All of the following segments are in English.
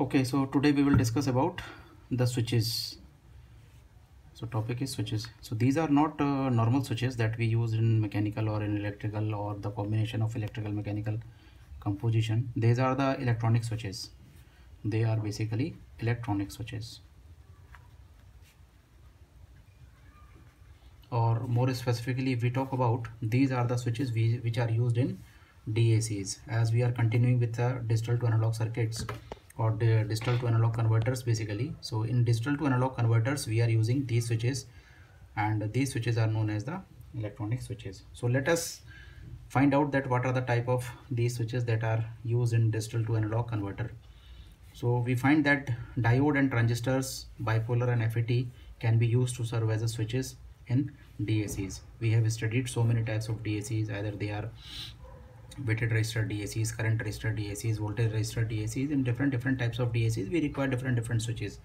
okay so today we will discuss about the switches. So topic is switches. So these are not uh, normal switches that we use in mechanical or in electrical or the combination of electrical mechanical composition. These are the electronic switches. They are basically electronic switches. Or more specifically if we talk about these are the switches we, which are used in DACs as we are continuing with the digital to analog circuits or the digital to analog converters basically. So in digital to analog converters we are using these switches and these switches are known as the electronic switches. So let us find out that what are the type of these switches that are used in digital to analog converter. So we find that diode and transistors bipolar and FET can be used to serve as switches in DACs we have studied so many types of DACs either they are weighted resistor DACs, current resistor DACs, voltage resistor DACs, in different different types of DACs, we require different different switches.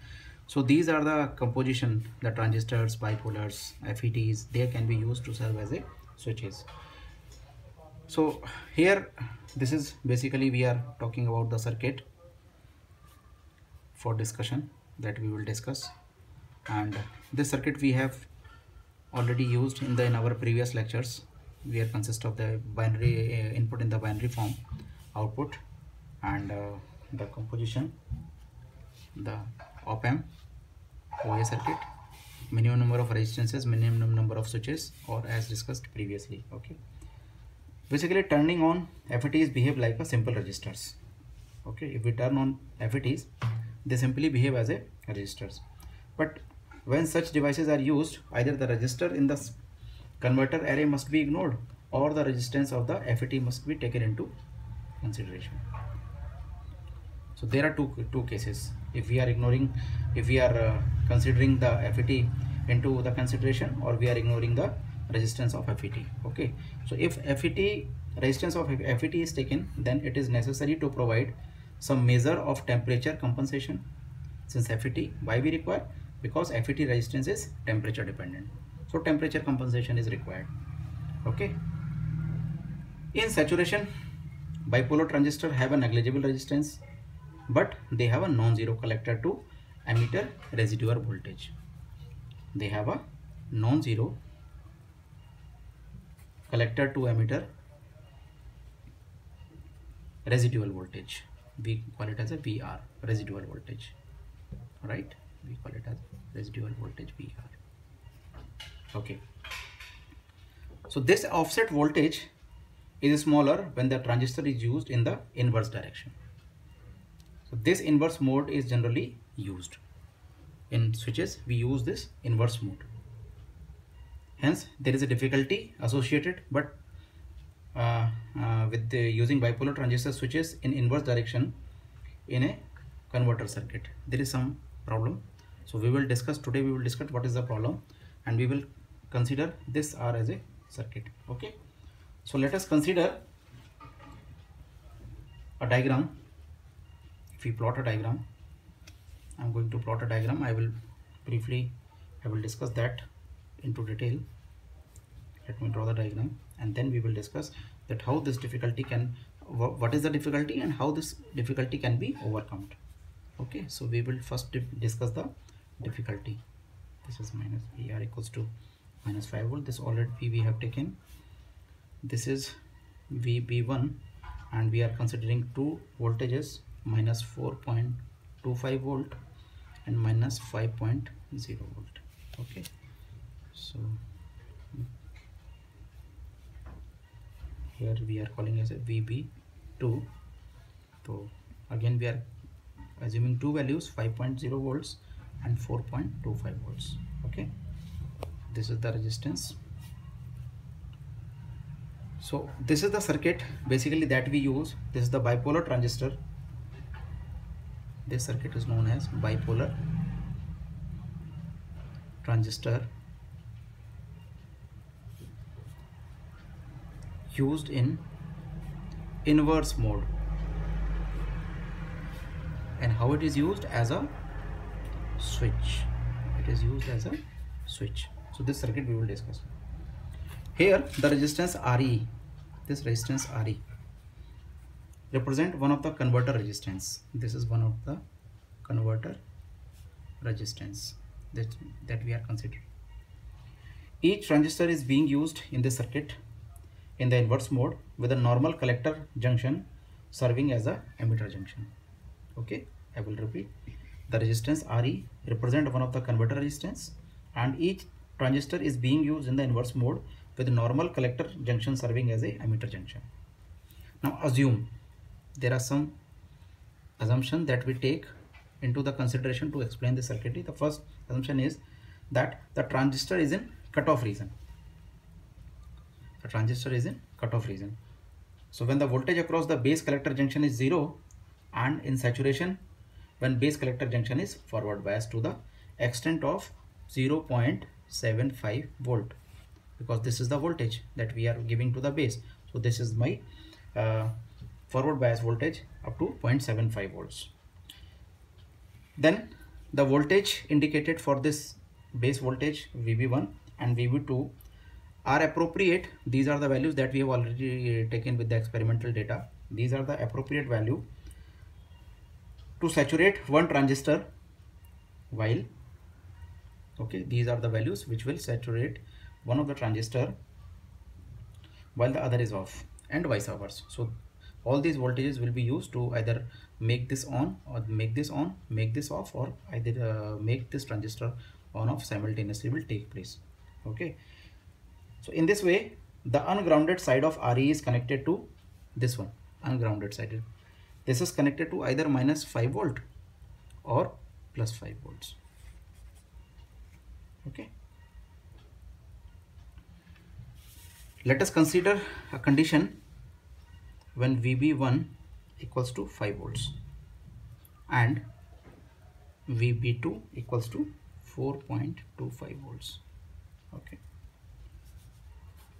So these are the composition, the transistors, bipolars, FETs, they can be used to serve as a switches. So here, this is basically we are talking about the circuit for discussion that we will discuss and this circuit we have already used in the in our previous lectures where consist of the binary uh, input in the binary form output and uh, the composition the op amp OA circuit minimum number of resistances minimum number of switches or as discussed previously okay. Basically turning on FETs behave like a simple resistors okay. If we turn on FETs they simply behave as a resistors. But when such devices are used either the resistor in the converter array must be ignored or the resistance of the FET must be taken into consideration. So there are two, two cases. If we are ignoring, if we are uh, considering the FET into the consideration or we are ignoring the resistance of FET. Okay. So if FET resistance of FET is taken, then it is necessary to provide some measure of temperature compensation. Since FET, why we require? Because FET resistance is temperature dependent so temperature compensation is required. Okay? In saturation bipolar transistor have a negligible resistance but they have a non-zero collector to emitter residual voltage. They have a non-zero collector to emitter residual voltage. We call it as a VR residual voltage. Right? We call it as residual voltage VR okay. So this offset voltage is smaller when the transistor is used in the inverse direction. So this inverse mode is generally used. In switches we use this inverse mode. Hence there is a difficulty associated but uh, uh, with the using bipolar transistor switches in inverse direction in a converter circuit there is some problem. So we will discuss today we will discuss what is the problem and we will consider this R as a circuit okay? So let us consider a diagram. If we plot a diagram I'm going to plot a diagram. I will briefly I will discuss that into detail. Let me draw the diagram and then we will discuss that how this difficulty can what is the difficulty and how this difficulty can be overcome okay? So we will first discuss the difficulty. This is minus er equals to minus 5 volt. This already we have taken. This is VB1 and we are considering two voltages minus 4.25 volt and minus 5.0 volt. Okay. So here we are calling as a VB2 so again we are assuming two values 5.0 volts and 4.25 volts. Okay this is the resistance. So this is the circuit basically that we use. This is the bipolar transistor. This circuit is known as bipolar transistor used in inverse mode. And how it is used? As a switch. It is used as a switch so this circuit we will discuss here the resistance re this resistance re represent one of the converter resistance this is one of the converter resistance that, that we are considering. Each transistor is being used in the circuit in the inverse mode with a normal collector junction serving as a emitter junction. Okay, I will repeat. The resistance Re represent one of the converter resistance and each transistor is being used in the inverse mode with normal collector junction serving as a emitter junction. Now assume there are some assumption that we take into the consideration to explain the circuitry. The first assumption is that the transistor is in cutoff region. The transistor is in cutoff region. So when the voltage across the base collector junction is zero and in saturation when base collector junction is forward biased to the extent of 0.75 volt because this is the voltage that we are giving to the base. So this is my uh, forward bias voltage up to 0.75 volts. Then the voltage indicated for this base voltage VB1 and VB2 are appropriate. These are the values that we have already taken with the experimental data. These are the appropriate value to saturate one transistor while okay these are the values which will saturate one of the transistor while the other is off and vice versa. So all these voltages will be used to either make this on or make this on make this off or either uh, make this transistor on off simultaneously will take place. Okay. So in this way the ungrounded side of RE is connected to this one ungrounded side this is connected to either minus 5 volt or plus 5 volts okay. Let us consider a condition when VB1 equals to 5 volts and VB2 equals to 4.25 volts. Okay.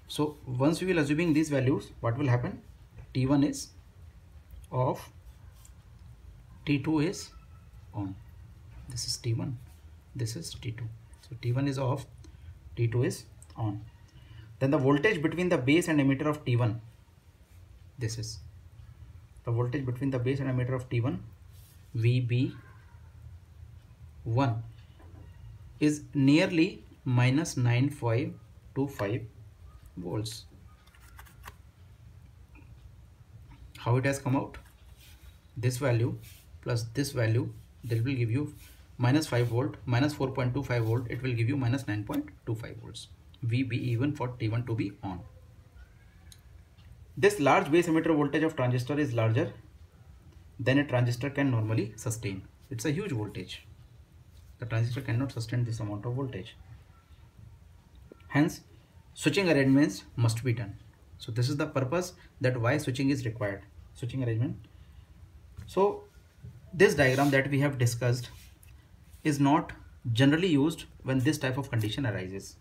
So once we will assuming these values what will happen? T1 is off T2 is on. This is T1 this is T2 so T1 is off T2 is on. Then the voltage between the base and emitter of T1 this is the voltage between the base and emitter of T1 VB1 is nearly minus 9525 volts. How it has come out? This value plus this value that will give you minus 5 volt minus 4.25 volt it will give you minus 9.25 volts VB even for T1 to be on this large base emitter voltage of transistor is larger than a transistor can normally sustain. It's a huge voltage. The transistor cannot sustain this amount of voltage. Hence, switching arrangements must be done. So this is the purpose that why switching is required. Switching arrangement. So this diagram that we have discussed is not generally used when this type of condition arises.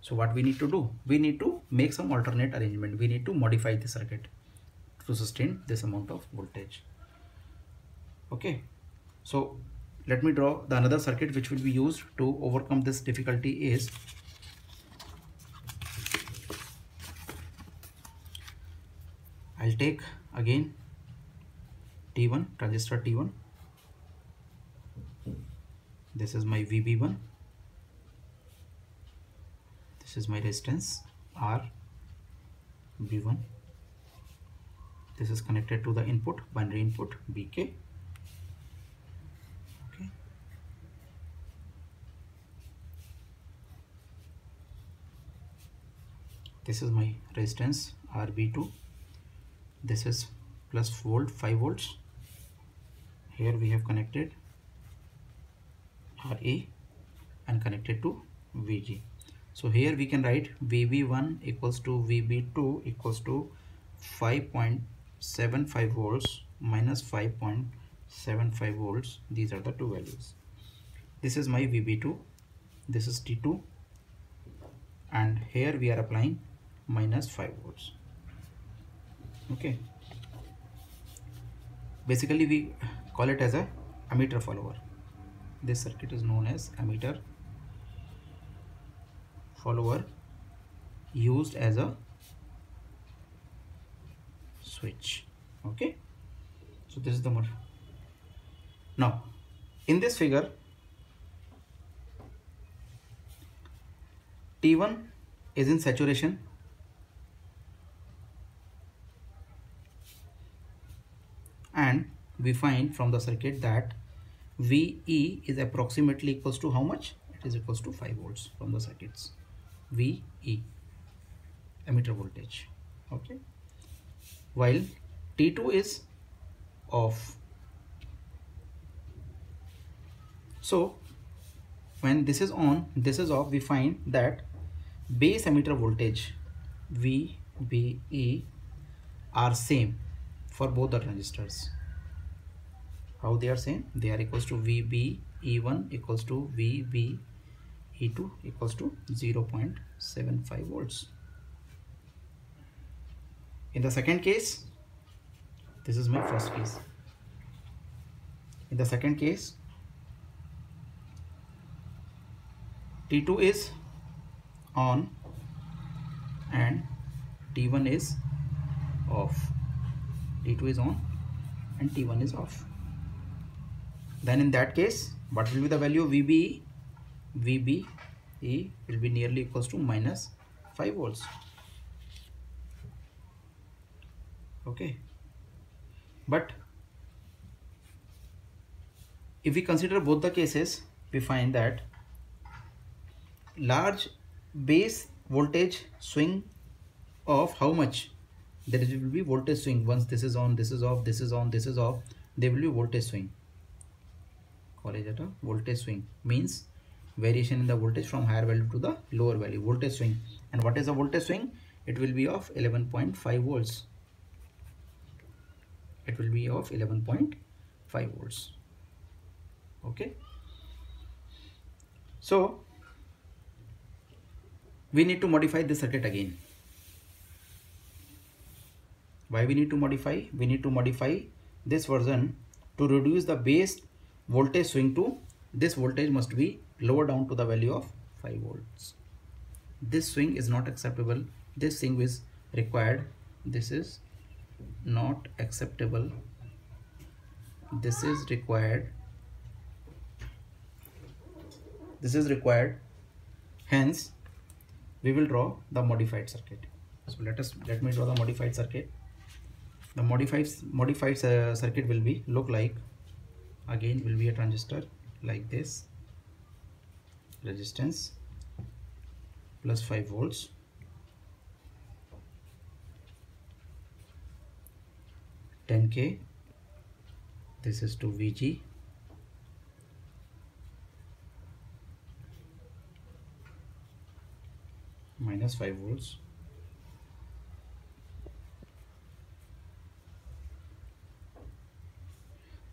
So what we need to do? We need to make some alternate arrangement. We need to modify the circuit to sustain this amount of voltage. Okay. So let me draw the another circuit which will be used to overcome this difficulty is I'll take again T1 transistor T1 this is my VB1 this is my resistance R B1 this is connected to the input binary input BK okay. This is my resistance RB2 this is plus volt 5 volts. Here we have connected RA and connected to VG so here we can write VB1 equals to VB2 equals to 5.75 volts minus 5.75 volts. These are the two values. This is my VB2 this is T2 and here we are applying minus 5 volts. Okay. Basically we call it as a emitter follower this circuit is known as emitter follower used as a switch okay? So this is the model. Now in this figure T1 is in saturation. And we find from the circuit that VE is approximately equals to how much? It is equals to 5 volts from the circuits. VE emitter voltage. Okay. While T2 is off. So when this is on, this is off, we find that base emitter voltage VBE are same for both the transistors how they are same? They are equals to VB E1 equals to VB E2 equals to 0.75 volts. In the second case this is my first case. In the second case T2 is on and T1 is off. T2 is on and T1 is off then in that case what will be the value? Of VBE VBE will be nearly equals to minus 5 volts. Okay. But if we consider both the cases we find that large base voltage swing of how much? There will be voltage swing. Once this is on this is off this is on this is off there will be voltage swing call it a voltage swing means variation in the voltage from higher value to the lower value voltage swing. And what is the voltage swing? It will be of 11.5 volts. It will be of 11.5 volts. Okay? So we need to modify the circuit again. Why we need to modify? We need to modify this version to reduce the base voltage swing to this voltage must be lower down to the value of 5 volts. This swing is not acceptable. This swing is required. This is not acceptable. This is required. This is required. Hence we will draw the modified circuit. So let us let me draw the modified circuit. The modified modified uh, circuit will be look like again will be a transistor like this. Resistance plus 5 volts. Ten K. This is to VG minus 5 volts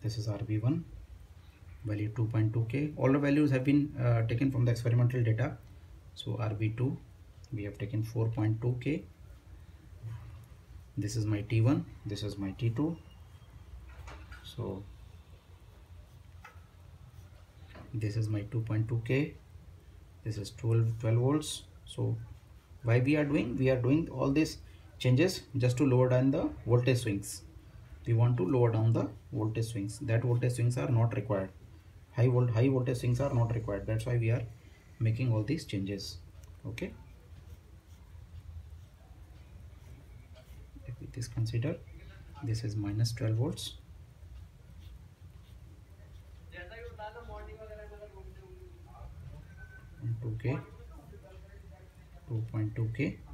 this is RB1 value 2.2k all the values have been uh, taken from the experimental data. So RB2 we have taken 4.2k this is my T1 this is my T2 so this is my 2.2k this is 12 12 volts. So why we are doing we are doing all these changes just to lower down the voltage swings we want to lower down the voltage swings. That voltage swings are not required. High volt high voltage swings are not required. That's why we are making all these changes. Okay? If we this consider. This is minus 12 volts. Okay. 2k 2.2k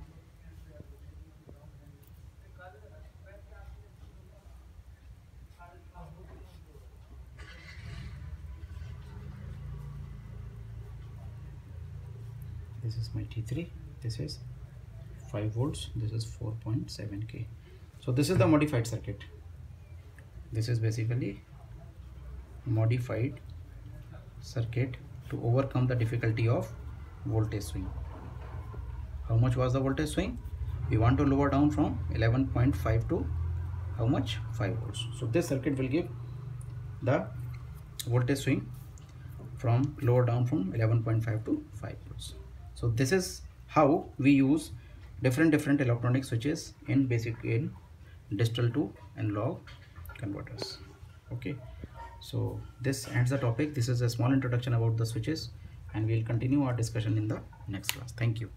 this is my T3 this is 5 volts this is 4.7k so this is the modified circuit. This is basically modified circuit to overcome the difficulty of voltage swing. How much was the voltage swing? We want to lower down from 11.5 to how much? 5 volts. So this circuit will give the voltage swing from lower down from 11.5 to 5 volts so this is how we use different different electronic switches in basic in digital to analog converters. Okay. So this ends the topic. This is a small introduction about the switches and we'll continue our discussion in the next class. Thank you